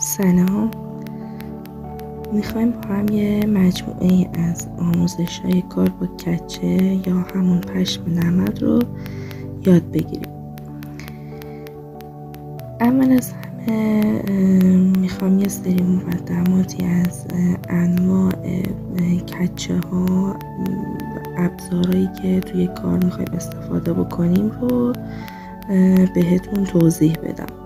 سلام. می‌خوایم با هم یه مجموعه از آموزش های کار با کچه یا همون پشم نمد رو یاد بگیریم. اول از همه می‌خوام یه سری مقدماتی از انواع کچه ها ابزارهایی که توی کار می‌خوایم استفاده بکنیم رو بهتون توضیح بدم.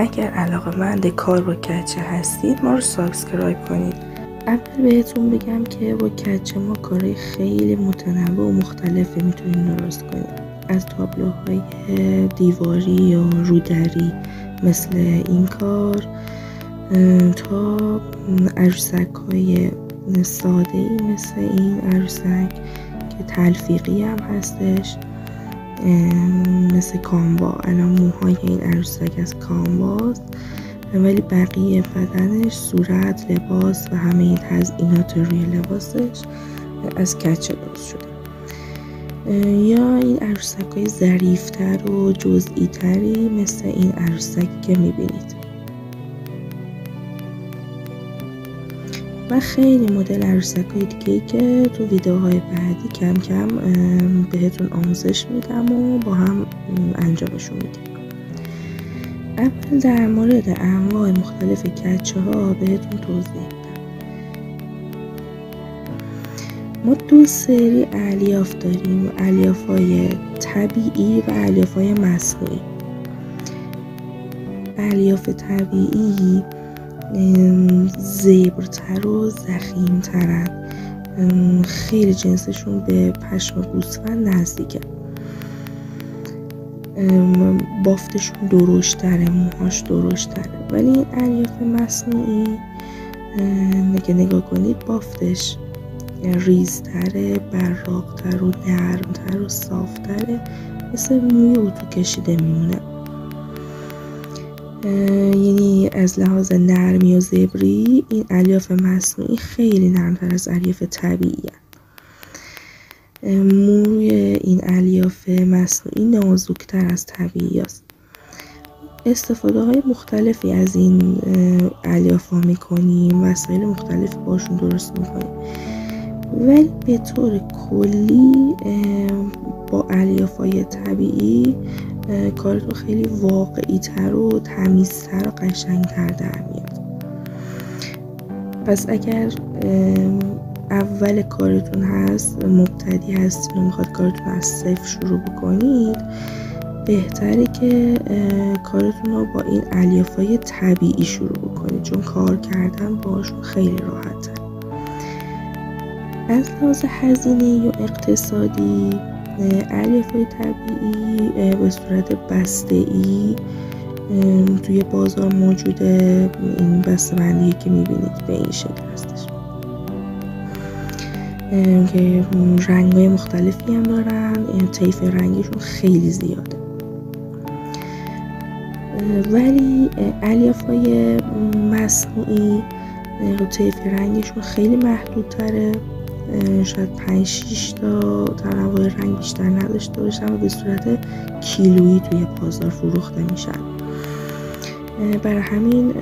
اگر علاقه مند کار با کچه هستید ما رو سابسکرایب کنید. اول بهتون بگم که با کچه ما کارهای خیلی متنوع و مختلفی می‌تونیم درست کنیم از تابلوهای دیواری یا رودری مثل این کار تا عروسک های ساده ای مثل این عروسک که تلفیقی هم هستش. مثل کاموا الان موهای این عروسک از کامواست ولی بقیه بدنش صورت لباس و همه این تزئینات روی لباسش از کچه درست شده. یا این عروسک های ظریفتر و جزئی تری مثل این عروسکی که می‌بینید. و خیلی مدل عروسک های دیگه که تو ویدیوهای بعدی کم کم بهتون آموزش میدم و با هم انجامشون میدیم. اول در مورد انواع مختلف کچه ها بهتون توضیح میدم. ما دو سری الیاف داریم الیاف های طبیعی و الیاف های مصنوعی. الیاف طبیعی زیبرتر و زخیمترن. خیلی جنسشون به پشم گوسفند نزدیکه. بافتشون درشتره موهاش درشتره. ولی این الیاف مصنوعی نگه نگاه کنید بافتش ریزتره براقتر و نرمتر و صافتره. مثل موی اتو کشیده میمونه. یعنی از لحاظ نرمی و زبری این الیاف مصنوعی خیلی نرمتر از الیاف طبیعی موی این الیاف مصنوعی نازکتر از طبیعی است. استفاده های مختلفی از این الیاف ها می‌کنیم وسایل مختلفی باشون درست می‌کنیم. ولی به طور کلی با الیاف های طبیعی کارتون خیلی واقعی تر و تمیزتر و قشنگتر در میاد. پس اگر اول کارتون هست مبتدی هستین و می‌خواد کارتون از صفر شروع بکنید بهتره که کارتون رو با این الیاف های طبیعی شروع بکنید. چون کار کردن باشون خیلی راحت از لحاظ هزینه و اقتصادی الیاف های طبیعی به صورت بسته ای توی بازار موجوده این بسته بندی که می‌بینید به این شکل هستش. که رنگ های مختلفی هم دارن طیف رنگشون خیلی زیاده. ولی الیاف های مصنوعی طیف رنگشون خیلی محدود تره شاید 5 6 تا تنوع رنگ بیشتر نداشته باشن و به صورت کیلویی توی بازار فروخته میشن. برای همین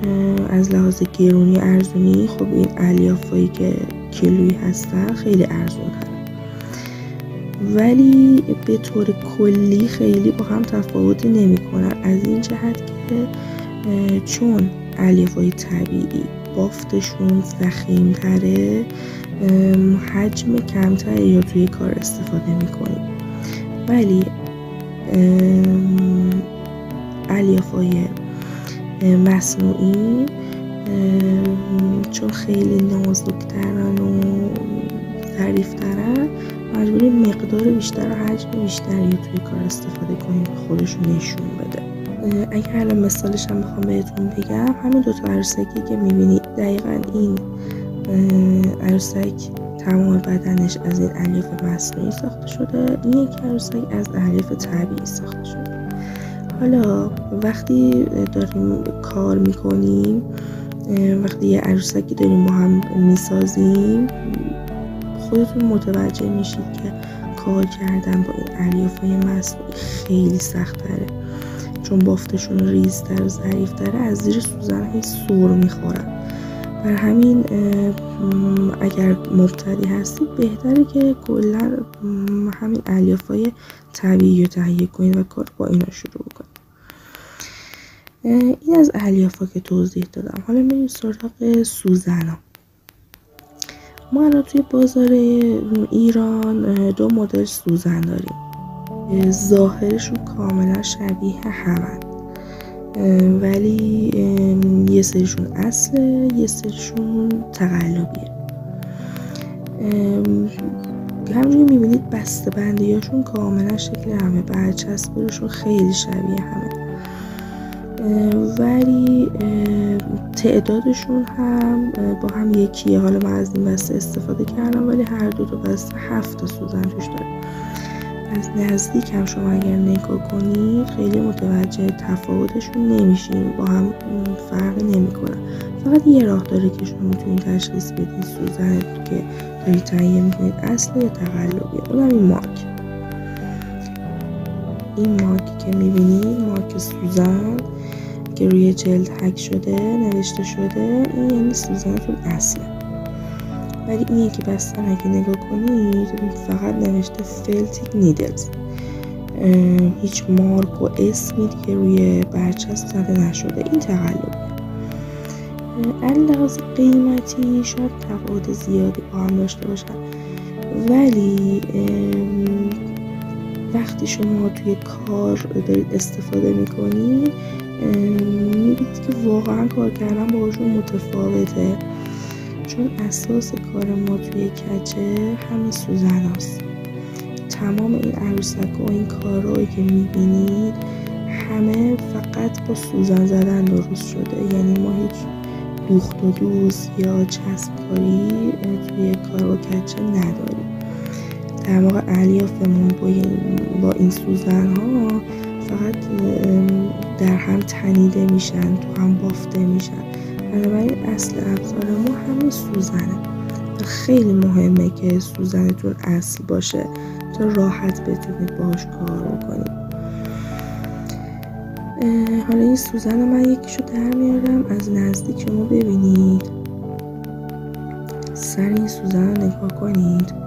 از لحاظ گرونی ارزونی خب این الیافایی که کیلویی هستن خیلی ارزون ولی به طور کلی خیلی با هم تفاوتی نمی کنن از این جهت که چون الیافای طبیعی بافتشون زخیم تره حجم کمتری یا توی کار استفاده می‌کنیم ولی الیاف های مصنوعی چون خیلی نازکترن و ظریفترن مجبوریم مقدار بیشتر و حجم بیشتری توی کار استفاده کنیم خودشون نشون بده. اگر الان مثالش هم بخوام بهتون بگم همین دوتا عروسکی که می‌بینید دقیقا این عروسک تمام بدنش از این الیاف مصنوعی ساخته شده. این یک عروسک از الیاف طبیعی ساخته شده. حالا وقتی داریم کار می‌کنیم وقتی یه عروسکی داریم با هم می‌سازیم خودتون متوجه میشید که کار کردن با این الیاف های مصنوعی خیلی سخت تره چون بافتشون ریزتر و ضعیفتره از زیر سوزن هی سور می‌خورن. بر همین اگر مبتدی هستید بهتره که کلا همین الیاف های طبیعی رو تهیه کنید و کار با اینا شروع کنید این از الیاف ها که توضیح دادم. حالا میریم سراغ سوزن ها ما الان توی بازار ایران دو مدل سوزن داریم. ظاهرشون کاملا شبیه همن. ولی یه سریشون اصله یه سریشون تقلبیه. همونجوری می‌بینید بسته بندی هاشون کاملا شکل همه برچسبشون خیلی شبیه همه. ولی تعدادشون هم با هم یکیه. حالا من از این بسته استفاده کردم ولی هر دو تا بسته هفت سوزن توش داره. از نزدیک هم شما اگر نگاه کنید خیلی متوجه تفاوتشون نمیشین. با هم فرق نمی‌کنن. فقط یه راه داره که شما می‌تونید تشخیص بدید سوزن که دارید تهیه می‌کنید. اصل یا تقلبیه اونم این مارک. این مارکی که می‌بینید مارک سوزن که روی جلد حک شده نوشته شده این یعنی سوزنتون اصله. ولی این یکی بستن اگه نگاه کنید فقط نوشته فلتیک نیدلز. هیچ مارک و اسمی دیگه روی برچسب زده نشده. این تقلب لحاظ قیمتی شاید تفاوت زیادی با هم داشته باشن. ولی وقتی شما توی کار دارید استفاده می‌کنید می‌بینید که واقعا کار کردن باشون متفاوته. چون اساس کار ما توی کچه همین سوزن هست. تمام این عروسک و این کارهایی که می‌بینید همه فقط با سوزن زدن درست شده. یعنی ما هیچ دوخت و دوز یا چسب کاری توی کار و کچه نداریم. در واقع الیافمون با این, با این سوزن ها فقط در هم تنیده میشن تو هم بافته میشن. بنابراین اصل ابزار ما همین سوزنه. خیلی مهمه که سوزنتون اصل باشه تا راحت بتونید باش کار بکنید. حالا این سوزن من یکیشو در میارم. از نزدیک شما ببینید. سر این سوزن رو نگاه کنید.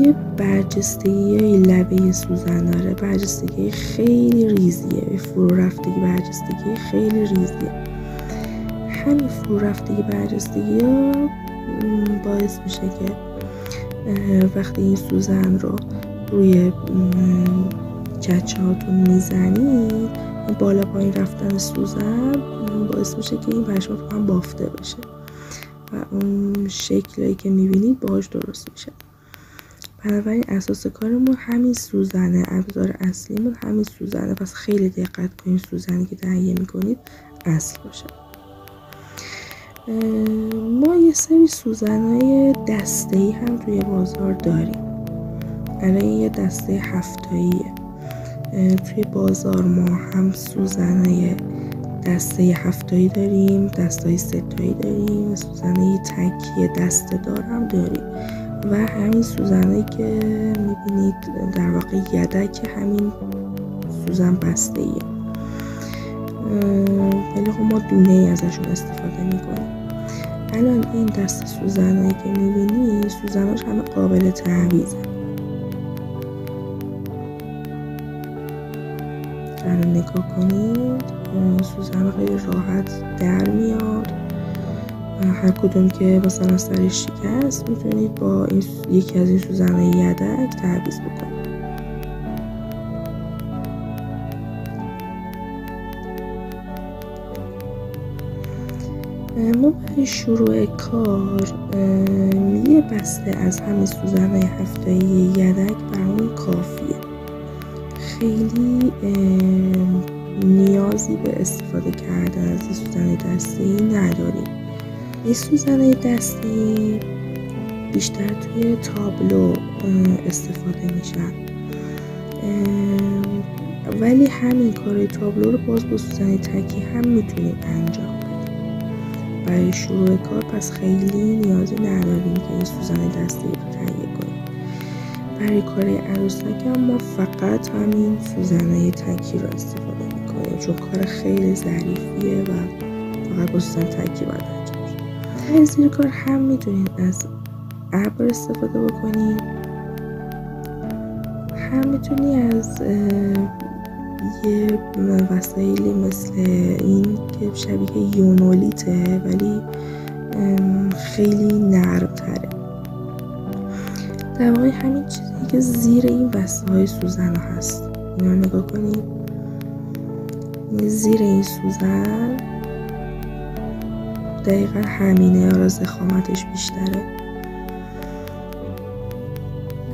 یه برجستگی لبه سوزن داره برجستگی خیلی ریزیه. فرو رفتگی برجستگی خیلی ریزیه. همین فرو رفتگی برجستگی ها باعث میشه که وقتی این سوزن رو روی چچه هاتون می‌زنید بالا پایین رفتن سوزن باعث میشه که این پشمات هم بافته بشه. و اون شکلی که می‌بینید باهاش درست میشه. بنابراین اساس کارمون همین سوزنه ابزار اصلیمون همین سوزنه. پس خیلی دقت کنید سوزنی که تهیه می‌کنید اصل باشه. ما یه سری سوزنهای ای هم توی بازار داریم. الان یه دسته هفتاییه توی بازار ما هم سوزنهای دسته هفتایی داریم دسته ستایی داریم سوزنه تکیه دسته دارم داریم. و همین سوزنه که می‌بینید در واقع یدک همین سوزن بسته ایه ولی خب ما دونه ای ازشون استفاده می‌کنیم. الان این دست سوزنهایی که می‌بینی سوزناش همه قابل تعویزه الان نگاه کنید سوزن خیلی راحت در میاد. هر کدوم که مثلا سرش شکست می‌تونید با این یکی از این سوزن یدک تعویض بکنید. ما برای شروع کار یه بسته از همین سوزن هفته یدک برامون کافیه. خیلی نیازی به استفاده کردن از این سوزن دسته ای نداریم. این سوزن دستی بیشتر توی تابلو استفاده میشن ولی همین کار تابلو رو باز با سوزن تکی هم می‌تونیم انجام بدیم. برای شروع کار پس خیلی نیازی نداریم که این سوزن دستی رو تهیه کنیم. برای کار عروسک هم ما فقط همین سوزنای تکی رو استفاده می‌کنیم چون کار خیلی ظریفیه و فقط با سوزن تکی باید انجام زیر کار هم می‌تونید از ابر استفاده بکنید. هم می‌تونی از یه وسایلی مثل این که شبیه یونولیته ولی خیلی نرم تره در واقع همین چیزی که زیر این بسته های سوزن هست. اینا نگاه کنید. زیر این سوزن دقیقا همینه. را زخامتش بیشتره.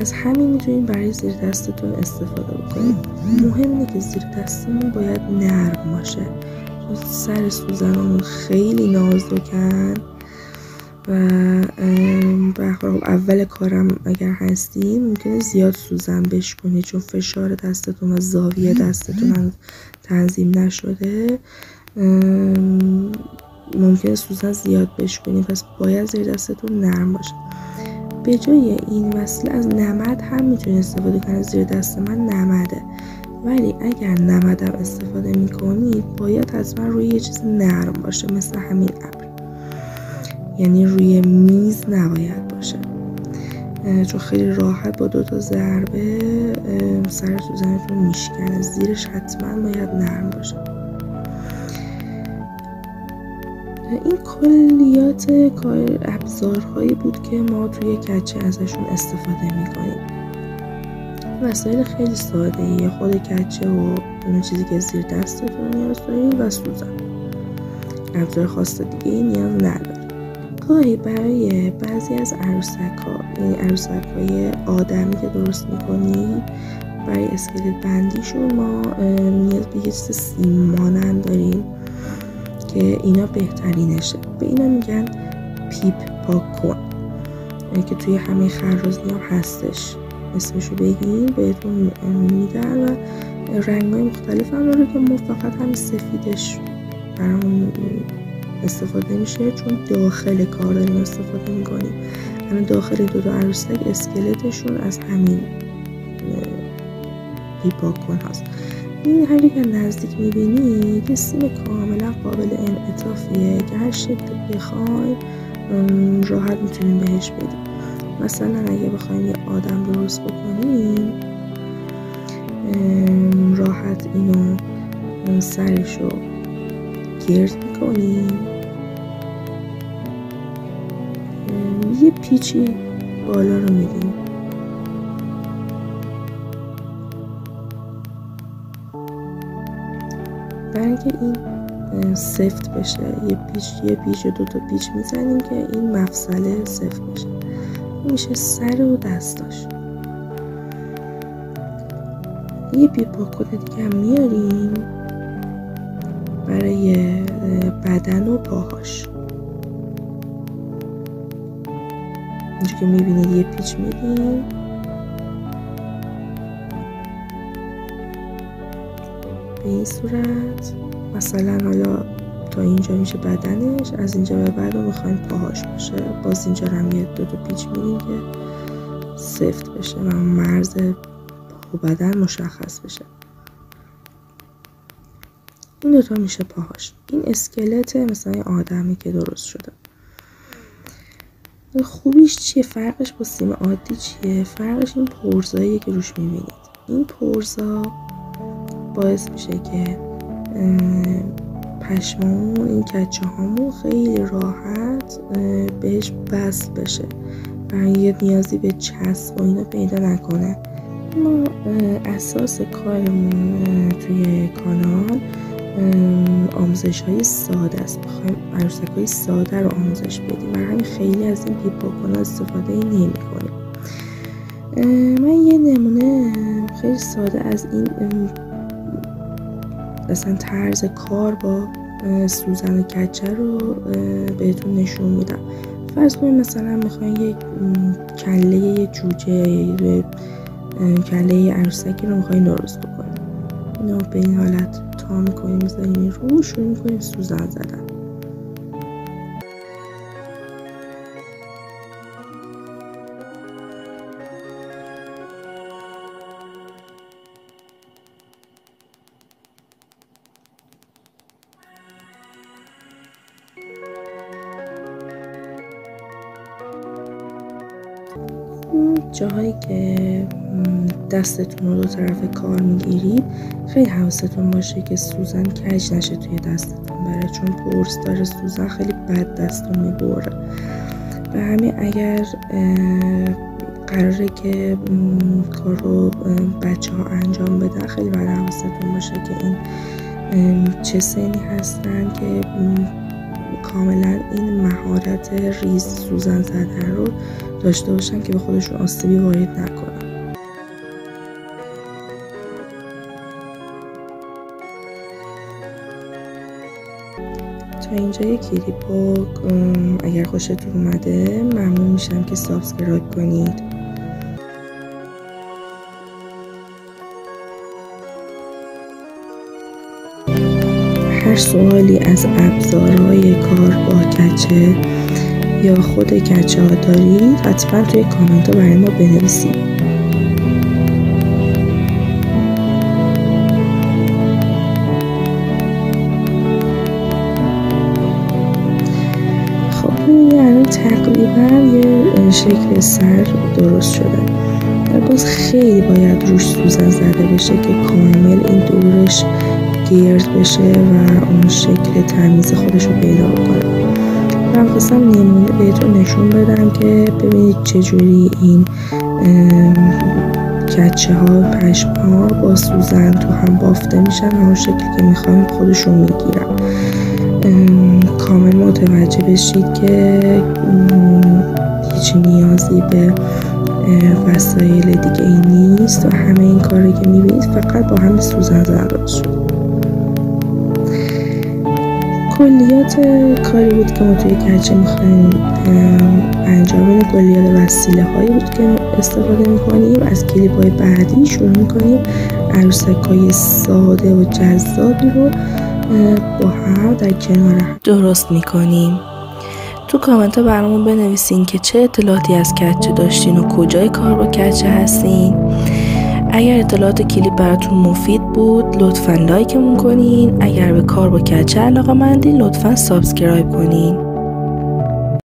از همین می‌تونید برای زیر دستتون استفاده بکنید مهم اینه که زیر دستمون باید نرم باشه. سر سوزنمون خیلی نازکن و به اول کارم اگر هستین ممکنه زیاد سوزن بشکنید چون فشار دستتون و زاویه دستتون تنظیم نشده. ممکنه سوزن زیاد بشکنید پس باید زیر دستتون نرم باشه. به جای این وصله از نمد هم می‌تونید استفاده کنید زیر دست من نمده. ولی اگر نمدم استفاده می‌کنید باید حتما روی یه چیز نرم باشه مثل همین ابر. یعنی روی میز نباید باشه. چون خیلی راحت با دو تا ضربه سر سوزنتون میشکنه. زیرش حتما باید نرم باشه. این کلیات کار ابزارهایی بود که ما توی کچه ازشون استفاده می‌کنیم. وسایل خیلی ساده ای خود کچه و اون چیزی که زیر دستتون نیاز دارید و سوزن. ابزار خاص دیگه نیاز نداره. گاهی برای بعضی از عروسک ها یعنی عروسک های آدمی که درست می‌کنید برای اسکلت بندیشون ما نیاز به یه چیز سیمانند داریم. که اینا بهترینشه به اینا میگن پیپ پاک کن که توی همه خرازی هم هستش. اسمشو بگین بهتون میدن و رنگ های مختلف هم داره که ما فقط همین سفیدش برامون استفاده میشه چون داخل کار داریم استفاده می‌کنیم. همین داخل دو دو عروسک اسکلتشون از همین پیپاک کن هست. این هر که نزدیک می‌بینید یه سیم کاملا قابل انعطافیه که هر شکل بخواید راحت می‌تونیم بهش بدیم. مثلا اگه بخوایم یه آدم درست بکنیم راحت اینو سرشو گرد می‌کنیم. یه پیچی بالا رو میدیم. برای اینکه این سفت بشه. یه پیچ یه پیچ دو تا پیچ می‌زنیم که این مفصله سفت بشه. میشه سر و دستاش یه پیپا دیگه هم میاریم برای بدن و پاهاش. اینجا که می‌بینید یه پیچ میدیم. به این صورت. مثلا حالا تا اینجا میشه بدنش از اینجا به بعد می‌خوایم پاهاش باشه. باز اینجا هم یه دو تا پیچ میدیم که سفت بشه و مرز پا و بدن مشخص بشه. این دوتا میشه پاهاش. این اسکلت مثلا آدمی که درست شده. خوبیش چیه؟ فرقش با سیم عادی چیه؟ فرقش این پرزاییه که روش می‌بینید. این پرزا باعث میشه که پشمامون این کچه هامون خیلی راحت بهش بس بشه و یه نیازی به چسب و اینا پیدا نکنه. ما اساس کارمون توی کانال آموزش های ساده است. بخوایم عروسک های ساده رو آموزش بدیم و همین خیلی از این پیپاکونا استفاده نمی کنیم من یه نمونه خیلی ساده از این مثلا طرز کار با سوزن کچه رو بهتون نشون میدم. فرض کنید مثلا می‌خواین یک کله یه جوجه کله عروسکی رو می‌خواین درست بکنید. اینو به این حالت تا می‌کنیم می‌ذاریم رو شروع می‌کنیم سوزن زدن. جاهایی که دستتون رو دو طرف کار می‌گیرید خیلی حواستون باشه که سوزن کج نشه توی دستتون بره چون قرص داره سوزن خیلی بد دستتون می‌بره. و همین اگر قراره که کار رو بچه ها انجام بدن خیلی باید حواستون باشه که این چه سنی هستن که کاملا این مهارت ریز سوزن زدن رو داشته باشن که به خودشون آسیبی وارد نکنن. تا اینجا یک کلیپ اگر خوشتون اومده ممنون میشم که subscribe کنید. هر سوالی از ابزارهای کار با کچه یا خود کچه ها دارید حتما توی کامنت ها برای ما بنویسید. خب الان تقریبا یه شکل سر درست شده. باز خیلی باید روش سوزن زده بشه که کامل این دورش گرد بشه و اون شکل تمیز خودش رو پیدا بکنه. من خواستم نمونه بهتون نشون بدم که ببینید چجوری این کچه ها پشم ها با سوزن تو هم بافته میشن. و اون شکلی که می‌خوایم خودش رو می‌گیرم کامل متوجه بشید که هیچ نیازی به وسایل دیگه ای نیست و همه این کاری که می‌بینید فقط با همین سوزن زدن شد. کلیات کاری بود که ما توی کچه می‌خوایم انجام بدیم. کلیات وسیله هایی بود که استفاده می‌کنیم. از کلیپ های بعدی شروع می‌کنیم. عروسک های ساده و جذابی رو با هم در کنار هم درست می‌کنیم. تو کامنت ها برامون بنویسین که چه اطلاعاتی از کچه داشتین و کجای کار با کچه هستین. اگر اطلاعات کلیپ براتون مفید بود لطفا like مون کنین. اگر به کار با کچه علاقه مندین لطفا subscribe کنین.